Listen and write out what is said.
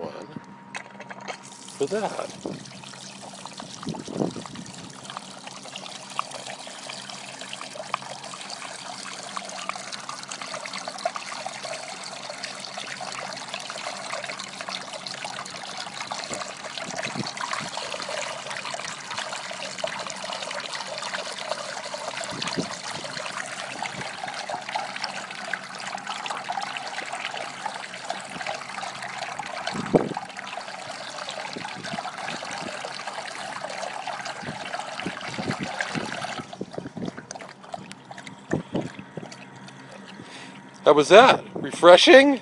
one for that. How was that? Refreshing?